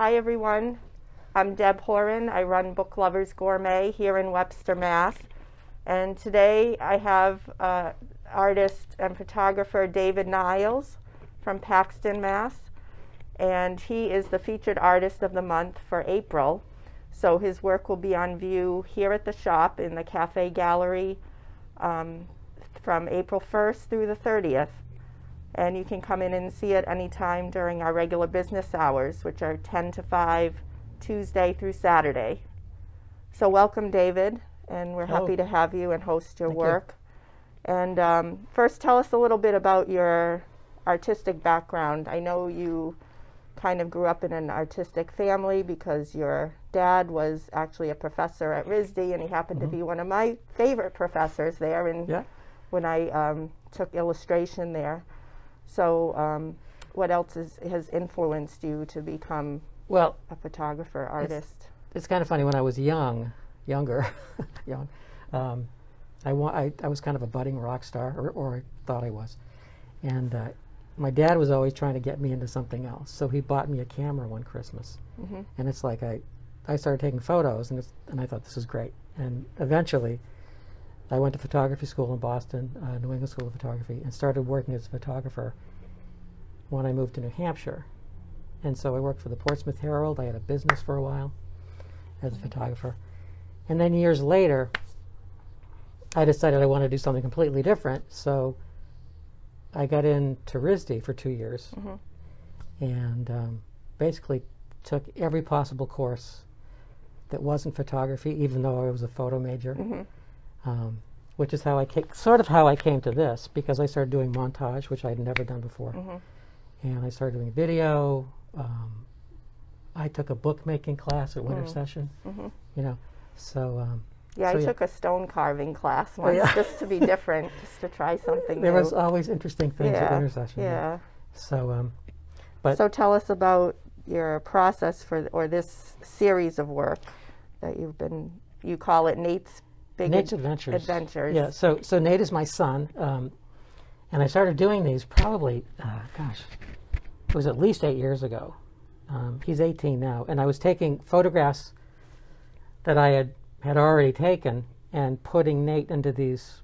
Hi, everyone. I'm Deb Horan. I run Book Lovers Gourmet here in Webster, Mass. And today I have uh, artist and photographer David Niles from Paxton, Mass. And he is the featured artist of the month for April. So his work will be on view here at the shop in the Cafe Gallery um, from April 1st through the 30th. And you can come in and see it anytime during our regular business hours, which are 10 to 5, Tuesday through Saturday. So, welcome, David, and we're happy to have you and host your Thank you. work. And um, first, tell us a little bit about your artistic background. I know you kind of grew up in an artistic family because your dad was actually a professor at RISD, and he happened to be one of my favorite professors there. And Mm-hmm. Yeah. when I um, took illustration there. So, um, what else is, has influenced you to become Well, a photographer, artist? it's kind of funny. When I was young, younger, young, um, I, wa- I I was kind of a budding rock star, or, or I thought I was, and uh, my dad was always trying to get me into something else. So he bought me a camera one Christmas, Mhm. and it's like I I started taking photos, and it's, and I thought this is great. And eventually, I went to photography school in Boston, uh, New England School of Photography, and started working as a photographer when I moved to New Hampshire. And so I worked for the Portsmouth Herald. I had a business for a while as a photographer. And then years later, I decided I wanted to do something completely different. So I got into RISD for two years Mhm. and um, basically took every possible course that wasn't photography, even though I was a photo major. Mhm. Um, which is how I came, sort of how I came to this, because I started doing montage, which I had never done before Mhm. and I started doing video. Um, I took a bookmaking class at Winter Mm. Session, Mhm. you know. So um, Yeah, So, I yeah. took a stone carving class once yeah. just to be different, just to try something there new. was always interesting things at Winter Session. yeah. So um, but- so tell us about your process for, or this series of work that you've been. You call it Nate's Big Nate's Ad- Adventures. Adventures. Yeah. So so Nate is my son, um, and I started doing these probably, uh, gosh, it was at least eight years ago. Um, he's 18 now, and I was taking photographs that I had had already taken and putting Nate into these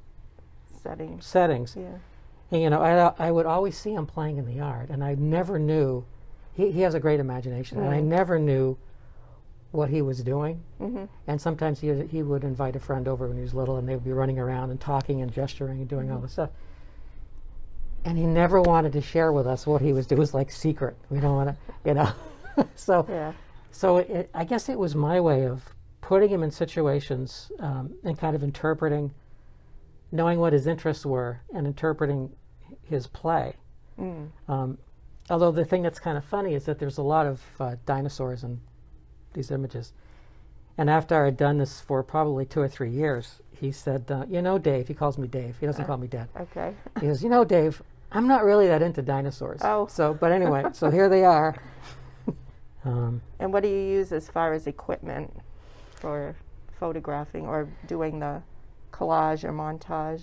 settings. settings. Yeah. And, you know, I, I would always see him playing in the yard, and I never knew. He, he has a great imagination, and I never knew what he was doing. hmm And sometimes he, he would invite a friend over when he was little, and they would be running around and talking and gesturing and doing all this stuff. And he never wanted to share with us what he was doing. It was like secret. We don't want to, you know. so, Yeah. so it, I guess it was my way of putting him in situations um, and kind of interpreting, knowing what his interests were, and interpreting his play. Mm. Um, although the thing that's kind of funny is that there's a lot of uh, dinosaurs in these images. And after I had done this for probably two or three years, he said, uh, "You know, Dave." He calls me Dave. He doesn't Uh. call me Dad. Okay. He says, "You know, Dave, I'm not really that into dinosaurs." Oh. So, but anyway, so here they are. Um, And what do you use as far as equipment for photographing or doing the collage or montage?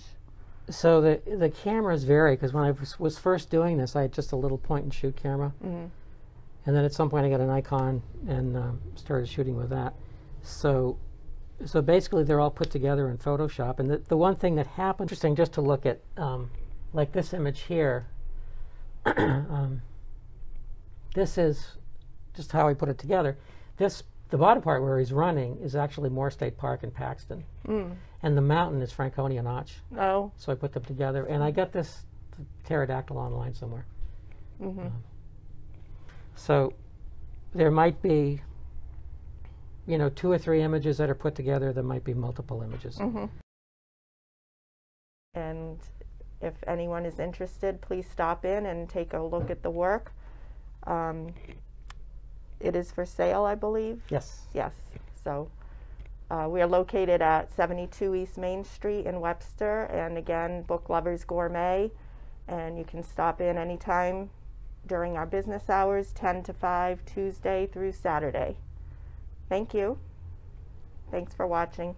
so the the cameras vary because when I was, was first doing this, I had just a little point and shoot camera, Mhm. And then at some point I got a Nikon and um, started shooting with that. So, so basically they're all put together in Photoshop. And the, the one thing that happened, interesting, just to look at, um, like this image here. um, this is just how I put it together. This the bottom part where he's running is actually Moore State Park in Paxton, Mm. and the mountain is Franconia Notch. Oh. So I put them together, and I got this pterodactyl online somewhere. hmm So there might be, you know, two or three images that are put together. There might be multiple images. hmm And if anyone is interested, please stop in and take a look at the work. Um, it is for sale, I believe. Yes. Yes. So uh, we are located at 72 East Main Street in Webster, and again, Book Lovers Gourmet. And you can stop in anytime during our business hours, 10 to 5, Tuesday through Saturday. Thank you. Thanks for watching.